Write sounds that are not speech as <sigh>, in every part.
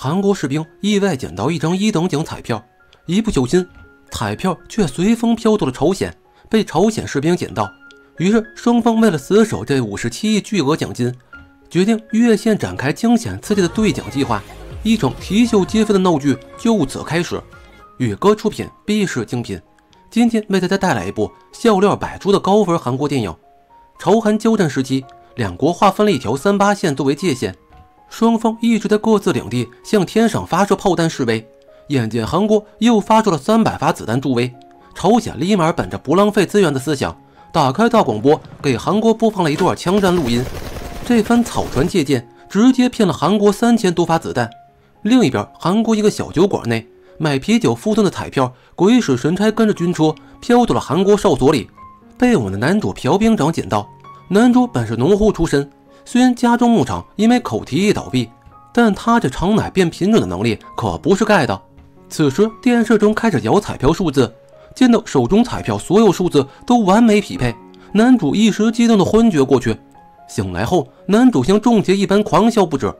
韩国士兵意外捡到一张一等奖彩票，一不小心，彩票却随风飘到了朝鲜，被朝鲜士兵捡到。于是双方为了死守这五十七亿巨额奖金，决定越线展开惊险刺激的兑奖计划。一场啼笑皆非的闹剧就此开始。宇哥出品，必是精品。今天为大家带来一部笑料百出的高分韩国电影。朝韩交战时期，两国划分了一条三八线作为界限。双方一直在各自领地向天上发射炮弹示威。眼见韩国又发出了三百发子弹助威，朝鲜立马本着不浪费资源的思想，打开大广播给韩国播放了一段枪战录音。这番草船借箭，直接骗了韩国三千多发子弹。另一边，韩国一个小酒馆内，买啤酒附赠的彩票鬼使神差跟着军车飘到了韩国哨所里，被我们的男主朴兵长捡到。男主本是农户出身。虽然家中牧场因为口蹄疫倒闭，但他这尝奶变品种的能力可不是盖的。此时电视中开始摇彩票数字，见到手中彩票所有数字都完美匹配，男主一时激动的昏厥过去。醒来后，男主像中邪一般狂笑不止，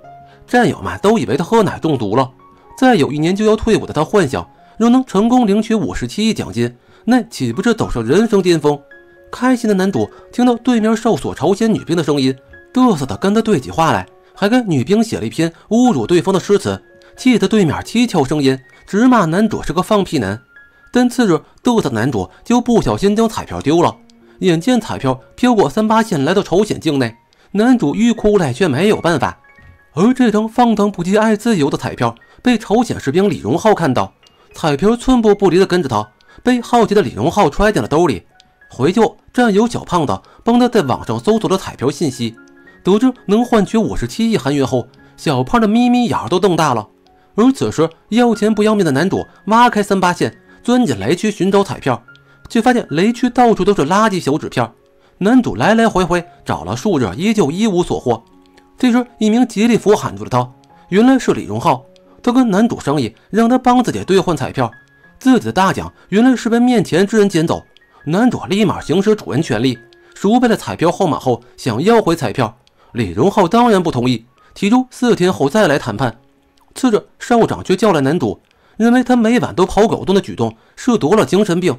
战友们都以为他喝奶中毒了。再有一年就要退伍的他，幻想若能成功领取五十七亿奖金，那岂不是走上人生巅峰？开心的男主听到对面哨所朝鲜女兵的声音。嘚瑟的跟他对起话来，还跟女兵写了一篇侮辱对方的诗词，气得对面七窍生烟，直骂男主是个放屁男。但次日，嘚瑟男主就不小心将彩票丢了。眼见彩票飘过三八线来到朝鲜境内，男主欲哭无泪，却没有办法。而这张放荡不羁、爱自由的彩票被朝鲜士兵李荣浩看到，彩票寸步不离的跟着他，被好奇的李荣浩揣进了兜里。回去，战友小胖子帮他在网上搜索了彩票信息。得知能换取五十七亿韩元后，小胖的眯眯眼都瞪大了。而此时，要钱不要命的男主挖开三八线，钻进雷区寻找彩票，却发现雷区到处都是垃圾小纸片。男主来来回回找了数日，依旧一无所获。这时，一名吉利服喊住了他，原来是李荣浩。他跟男主商议，让他帮自己兑换彩票。自己的大奖原来是被面前之人捡走。男主立马行使主人权利，输背了彩票号码后，想要回彩票。李荣浩当然不同意，提出四天后再来谈判。次日，少长却叫来男主，认为他每晚都跑狗洞的举动是得了精神病，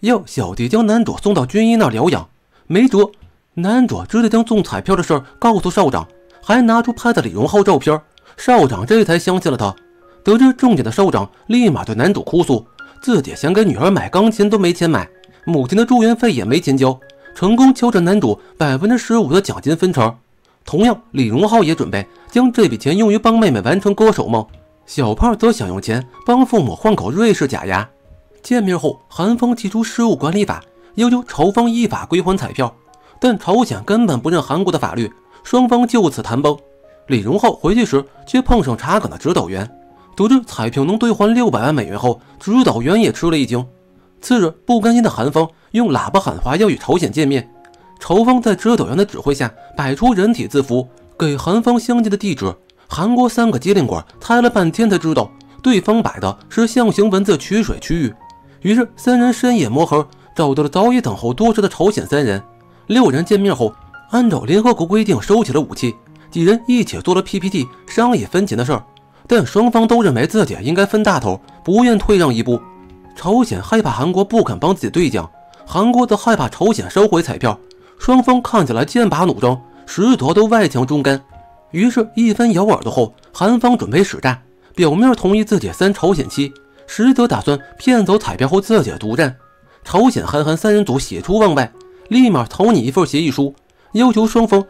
要小弟将男主送到军医那疗养。没辙，男主只得将中彩票的事告诉少长，还拿出拍的李荣浩照片。少长这才相信了他。得知中奖的少长立马对男主哭诉，自己想给女儿买钢琴都没钱买，母亲的住院费也没钱交，成功敲着男主百分之十五的奖金分成。同样，李荣浩也准备将这笔钱用于帮妹妹完成歌手梦。小胖则想用钱帮父母换口瑞士假牙。见面后，韩风提出失物管理法，要求朝方依法归还彩票，但朝鲜根本不认韩国的法律，双方就此谈崩。李荣浩回去时却碰上查岗的指导员，得知彩票能兑换六百万美元后，指导员也吃了一惊。次日，不甘心的韩风用喇叭喊话要与朝鲜见面。朝方在指导员的指挥下摆出人体字符，给韩方相接的地址。韩国三个机灵鬼猜了半天才知道，对方摆的是象形文字取水区域。于是三人深夜摸黑，找到了早已等候多时的朝鲜三人。六人见面后，按照联合国规定收起了武器，几人一起做了 PPT，商议分钱的事儿。但双方都认为自己应该分大头，不愿退让一步。朝鲜害怕韩国不肯帮自己兑奖，韩国则害怕朝鲜收回彩票。双方看起来剑拔弩张，实则都外强中干。于是，一番咬耳朵后，韩方准备使诈，表面同意自己三朝鲜期，实则打算骗走彩票后自己独占。朝鲜、韩韩三人组喜出望外，立马草拟一份协议书，要求双方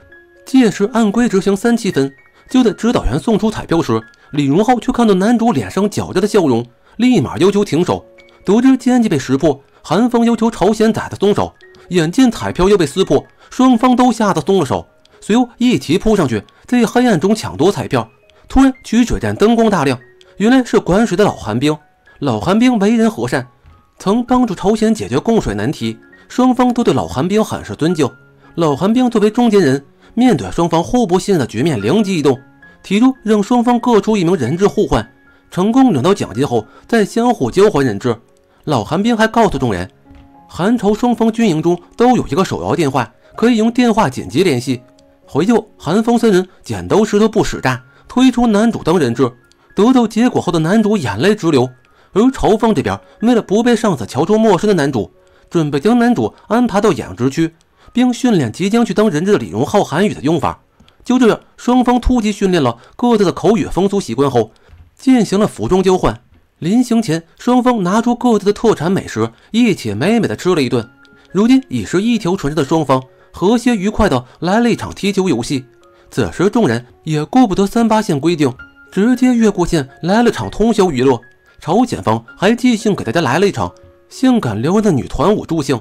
届时按规执行三七分。就在指导员送出彩票时，李荣浩却看到男主脸上狡诈的笑容，立马要求停手。得知奸计被识破，韩方要求朝鲜崽子松手。眼见彩票要被撕破，双方都吓得松了手，随后一齐扑上去，在黑暗中抢夺彩票。突然，取水站灯光大亮，原来是管水的老寒冰。老寒冰为人和善，曾帮助朝鲜解决供水难题，双方都对老寒冰很是尊敬。老寒冰作为中间人，面对双方互不信任的局面，灵机一动，提出让双方各出一名人质互换，成功领到奖金后再相互交换人质。老寒冰还告诉众人。韩朝双方军营中都有一个手摇电话，可以用电话紧急联系。回救，韩方三人剪刀石头布使诈，推出男主当人质。得到结果后的男主眼泪直流，而朝方这边为了不被上司瞧出陌生的男主，准备将男主安排到养殖区，并训练即将去当人质的李荣浩韩语的用法。就这样，双方突击训练了各自的口语风俗习惯后，进行了服装交换。临行前，双方拿出各自的特产美食，一起美美的吃了一顿。如今已是一条船上的双方，和谐愉快的来了一场踢球游戏。此时众人也顾不得三八线规定，直接越过线来了场通宵娱乐。朝鲜方还即兴给大家来了一场性感撩人的女团舞助兴。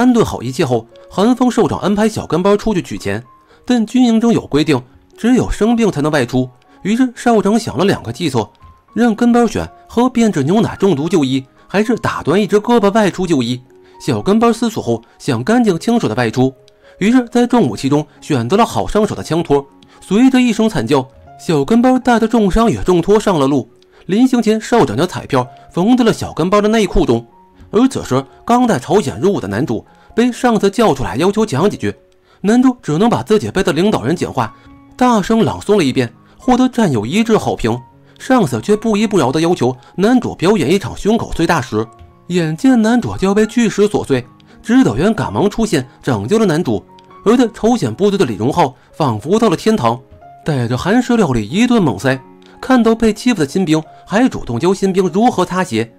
安顿好一切后，韩风首长安排小跟班出去取钱，但军营中有规定，只有生病才能外出。于是少长想了两个计策，让跟班选喝变质牛奶中毒就医，还是打断一只胳膊外出就医。小跟班思索后，想干净清楚的外出，于是，在重武器中选择了好上手的枪托。随着一声惨叫，小跟班带着重伤与重托上了路。临行前，少长将彩票缝在了小跟班的内裤中。而此时，刚在朝鲜入伍的男主被上司叫出来，要求讲几句。男主只能把自己背的领导人讲话大声朗诵了一遍，获得战友一致好评。上司却不依不饶地要求男主表演一场胸口碎大石。眼见男主就要被巨石所碎，指导员赶忙出现拯救了男主。而在朝鲜部队的李荣浩仿佛到了天堂，带着韩式料理一顿猛塞。看到被欺负的新兵，还主动教新兵如何擦鞋。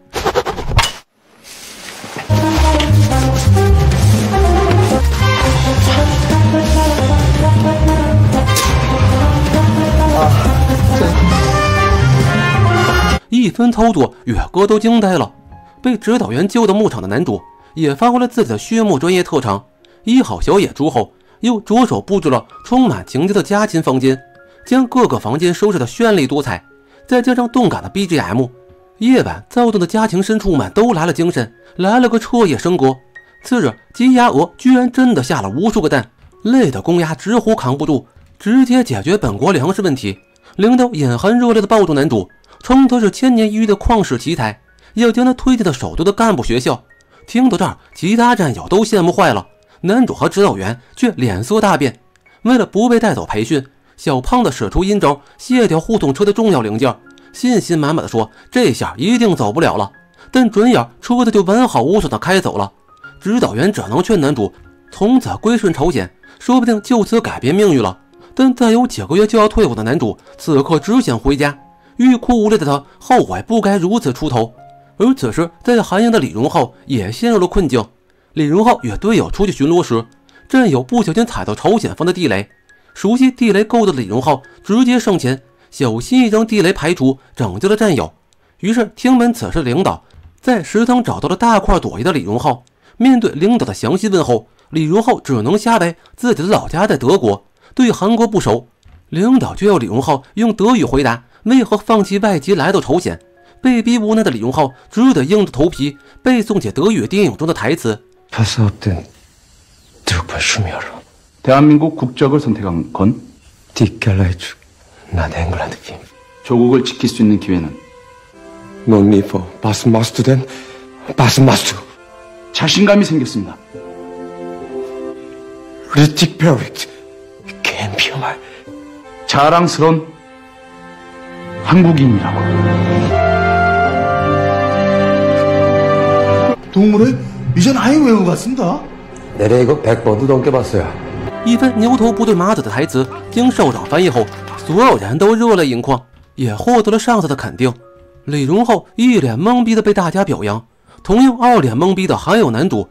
一番操作，月哥都惊呆了。被指导员救到牧场的男主也发挥了自己的畜牧专业特长，医好小野猪后，又着手布置了充满情节的家禽房间，将各个房间收拾的绚丽多彩。再加上动感的 BGM，夜晚躁动的家禽牲畜们都来了精神，来了个彻夜笙歌。次日，鸡鸭鹅居然真的下了无数个蛋，累的公鸭直呼扛不住，直接解决本国粮食问题。领导眼含热泪的抱住男主，称他是千年一遇的旷世奇才，要将他推荐到首都的干部学校。听到这儿，其他战友都羡慕坏了，男主和指导员却脸色大变。为了不被带走培训，小胖子使出阴招，卸掉护送车的重要零件，信心满满的说：“这下一定走不了了。”但转眼车子就完好无损的开走了。指导员只能劝男主从此归顺朝鲜，说不定就此改变命运了。但再有几个月就要退伍的男主，此刻只想回家，欲哭无泪的他后悔不该如此出头。而此时，在韩营的李荣浩也陷入了困境。李荣浩与队友出去巡逻时，战友不小心踩到朝鲜方的地雷，熟悉地雷构造的李荣浩直接上前，小心翼翼将地雷排除，拯救了战友。于是，听闻此事的领导在食堂找到了大块躲衣的李荣浩。面对领导的详细问候，李荣浩只能瞎掰自己的老家在德国。对韩国不熟，领导就要李荣浩用德语回答为何放弃外籍来到朝鲜。被逼无奈的李荣浩只得硬着头皮背诵起德语电影中的台词。대한민국국적을선택한건조국을지킬수있는기회는논리포바스마스트된바스마스트자신감이생겼습니다리틱페릭트 정말 자랑스러운 한국인이라고. 동물을 이젠 아예 외워갔습니다. 내래 이거 100번도 넘게 봤어요. 一番牛头部对马子的台词经少长翻译后，所有人都热泪盈眶，也获得了上司的肯定。李荣浩一脸懵逼的被大家表扬，同样傲脸懵逼的还有男主。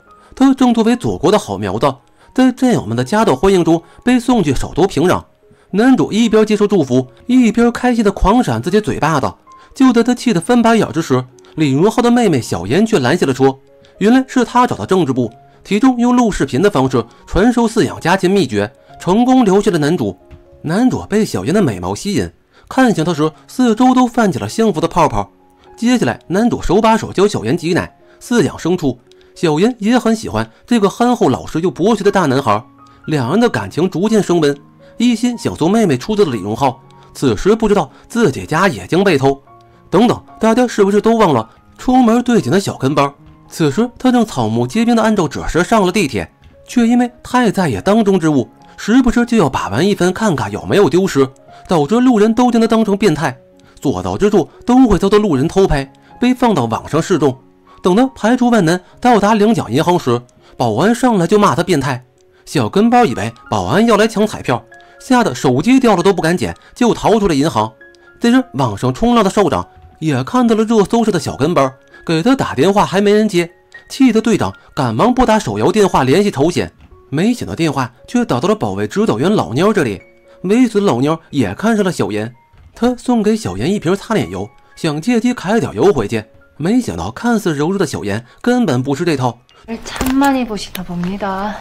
在战友们的夹道欢迎中被送去首都平壤， 男主一边接受祝福，一边开心的狂闪自己嘴巴子。就在他气得翻白眼之时，李荣浩的妹妹小妍却拦下了车。原来是他找到政治部，其中用录视频的方式传授饲养家禽秘诀，成功留下了男主。男主被小妍的美貌吸引，看向她时，四周都泛起了幸福的泡泡。接下来，男主手把手教小妍挤奶、饲养牲畜。小妍也很喜欢这个憨厚老实又博学的大男孩。两人的感情逐渐升温，一心想送妹妹出走的李荣浩，此时不知道自己家已经被偷。等等，大家是不是都忘了出门对紧的小跟班？此时他正草木皆兵的按照指示上了地铁，却因为太在意当中之物，时不时就要把玩一番，看看有没有丢失，导致路人都将他当成变态，所到之处都会遭到路人偷拍，被放到网上示众。等他排除万难到达两角银行时，保安上来就骂他变态。小跟班以为保安要来抢彩票，吓得手机掉了都不敢捡，就逃出了银行。这时，网上冲浪的少长也看到了热搜上的小跟班，给他打电话还没人接，气得队长赶忙拨打手摇电话联系朝鲜，没想到电话却打到了保卫指导员老妞这里。猥琐的老妞也看上了小严，他送给小严一瓶擦脸油，想借机揩点油回去。没想到看似柔弱的小严根本不是这套。참많이보시다봅니다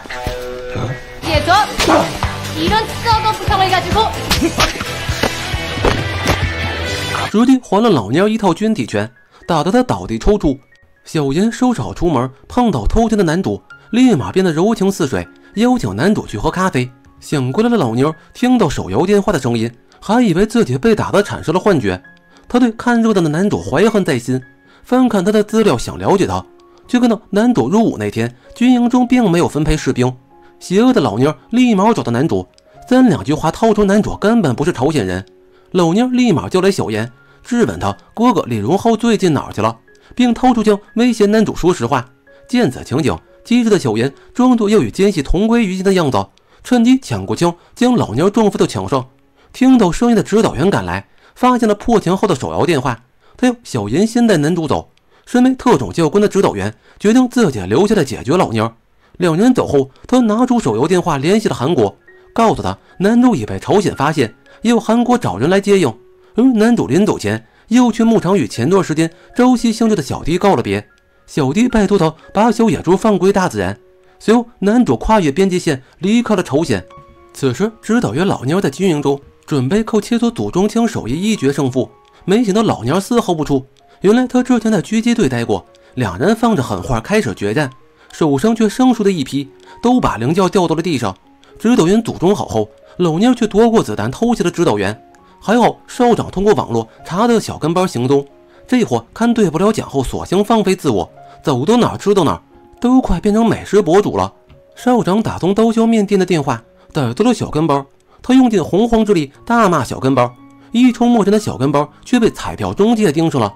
예, 저 이런 <laughs> 썩어부상을 가지고直接还了老蔫一套军体拳，打得他倒地抽搐。小严收拾好出门，碰到偷听的男主，立马变得柔情似水，邀请男主去喝咖啡。醒过来的老妞听到手摇电话的声音，还以为自己被打的产生了幻觉。他对看热闹的男主怀恨在心，翻看他的资料想了解他，却看到男主入伍那天军营中并没有分配士兵。 邪恶的老妞立马找到男主，三两句话套出男主根本不是朝鲜人。老妞立马叫来小严。质问他哥哥李荣浩最近哪儿去了，并掏出枪威胁男主说实话。见此情景，机智的小严装作要与奸细同归于尽的样子，趁机抢过枪，将老妞撞飞到墙上。听到声音的指导员赶来，发现了破墙后的手摇电话。他要小严先带男主走。身为特种教官的指导员决定自己留下来解决老妞。两人走后，他拿出手游电话联系了韩国，告诉他男主已被朝鲜发现，要韩国找人来接应。而男主临走前又去牧场与前段时间朝夕相处的小弟告了别，小弟拜托他把小野猪放归大自然。随后，男主跨越边界线离开了朝鲜。此时，指导员老妞在军营中准备靠切磋组装枪手艺一决胜负，没想到老妞丝毫不出。原来他之前在狙击队待过，两人放着狠话开始决战，手上却生疏的一批，都把灵教掉到了地上。指导员组装好后，老妞却夺过子弹偷袭了指导员。还好，少长通过网络查到小跟班行踪。这货看对不了奖后，索性放飞自我，走到哪吃到哪，都快变成美食博主了。少长打通刀削面店的电话，逮到了小跟班。他用尽洪荒之力大骂小跟班，一筹莫展的小跟班却被彩票中介盯上了。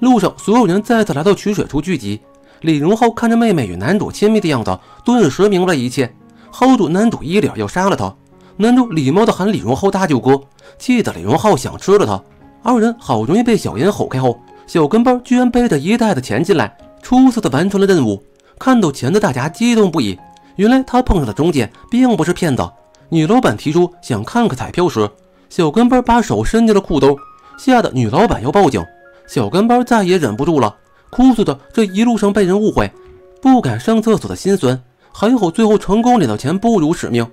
路上，所有人再次来到取水处聚集。李荣浩看着妹妹与男主亲密的样子，顿时明白一切，薅住男主衣领要杀了他。男主礼貌地喊李荣浩大舅哥，气得李荣浩想吃了他。二人好容易被小严吼开后，小跟班居然背着一袋子钱进来，出色地完成了任务。看到钱的大家激动不已。原来他碰上的中介并不是骗子。女老板提出想看看彩票时，小跟班把手伸进了裤兜，吓得女老板要报警。小跟班再也忍不住了，哭诉着这一路上被人误会，不敢上厕所的心酸。还好最后成功领到钱，不辱使命。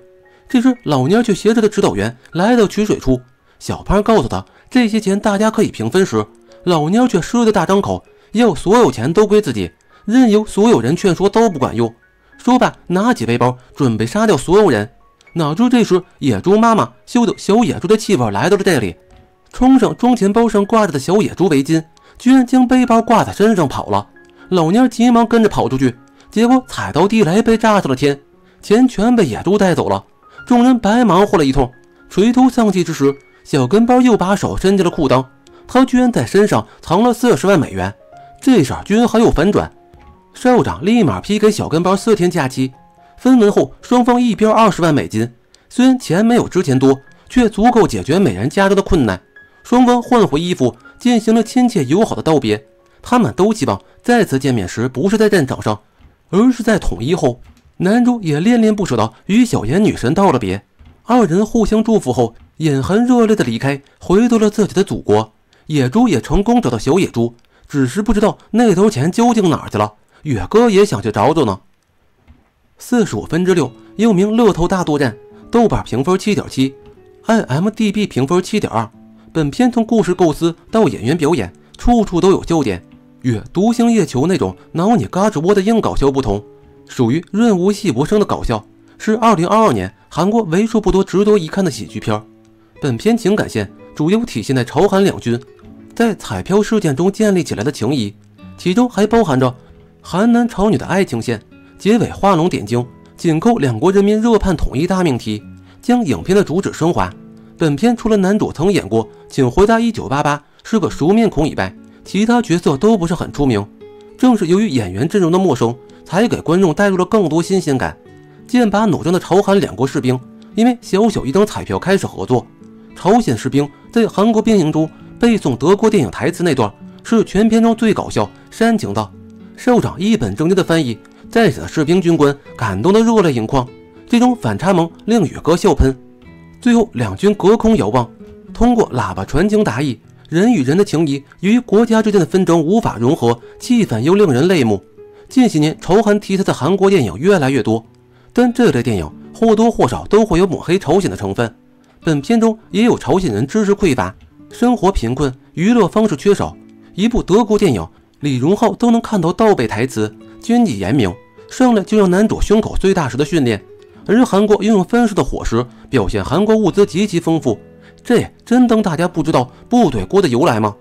这时，老蔫却携着的指导员来到取水处。小潘告诉他，这些钱大家可以平分时，老蔫却狮子大张口，要所有钱都归自己，任由所有人劝说都不管用。说罢，拿起背包准备杀掉所有人。哪知这时，野猪妈妈嗅到小野猪的气味来到了这里，冲上装钱包上挂着的小野猪围巾，<laughs> 居然将背包挂在身上跑了。老蔫急忙跟着跑出去，结果踩到地雷被炸上了天，钱全被野猪带走了。众人白忙活了一通，垂头丧气之时，小跟班又把手伸进了裤裆，他居然在身上藏了四十万美元。这事儿居然还有反转，少长立马批给小跟班四天假期。分文后，双方一边二十万美金，虽然钱没有之前多，却足够解决美人加州的困难。双方换回衣服，进行了亲切友好的道别。他们都希望再次见面时不是在战场上，而是在统一后。男主也恋恋不舍地与小颜女神道了别，二人互相祝福后，眼含热泪地离开，回到了自己的祖国。野猪也成功找到小野猪，只是不知道那头钱究竟哪儿去了。远哥也想去找找呢。四十五分之六，又名乐透大作战，豆瓣评分七点七，IMDB 评分七点二。本片从故事构思到演员表演，处处都有笑点，与《独行夜球》那种挠你嘎吱窝的硬搞笑不同。属于润物细无声的搞笑，是2022年韩国为数不多值得一看的喜剧片。本片情感线主要体现在朝韩两军在彩票事件中建立起来的情谊，其中还包含着韩男朝女的爱情线。结尾画龙点睛，紧扣两国人民热盼统一大命题，将影片的主旨升华。本片除了男主曾演过《请回答一九八八》是个熟面孔以外，其他角色都不是很出名。正是由于演员阵容的陌生，才给观众带入了更多新鲜感。剑拔弩张的朝韩两国士兵，因为小小一张彩票开始合作。朝鲜士兵在韩国兵营中背诵德国电影台词那段，是全片中最搞笑煽情的。校长一本正经的翻译，在场的士兵军官感动的热泪盈眶。这种反差萌令宇哥笑喷。最后两军隔空遥望，通过喇叭传情达意。人与人的情谊与国家之间的纷争无法融合，气氛又令人泪目。近些年朝韩题材的韩国电影越来越多，但这类电影或多或少都会有抹黑朝鲜的成分。本片中也有朝鲜人知识匮乏、生活贫困、娱乐方式缺少。一部德国电影，李荣浩都能看到倒背台词，军纪严明，上来就让男主胸口最大时的训练。而韩国拥有分式的伙食，表现韩国物资极其丰富。这真当大家不知道部队锅的由来吗？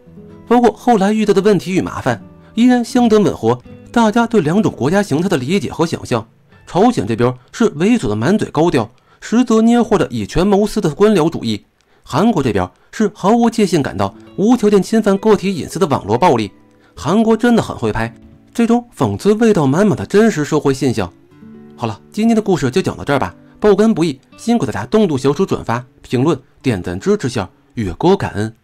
包括后来遇到的问题与麻烦，依然相当吻合大家对两种国家形态的理解和想象。朝鲜这边是猥琐的满嘴高调，实则捏货的以权谋私的官僚主义；韩国这边是毫无界限感到无条件侵犯个体隐私的网络暴力。韩国真的很会拍这种讽刺味道满满的真实社会现象。好了，今天的故事就讲到这儿吧。爆肝不易，辛苦大家动动小手转发、评论、点赞支持下，月哥感恩。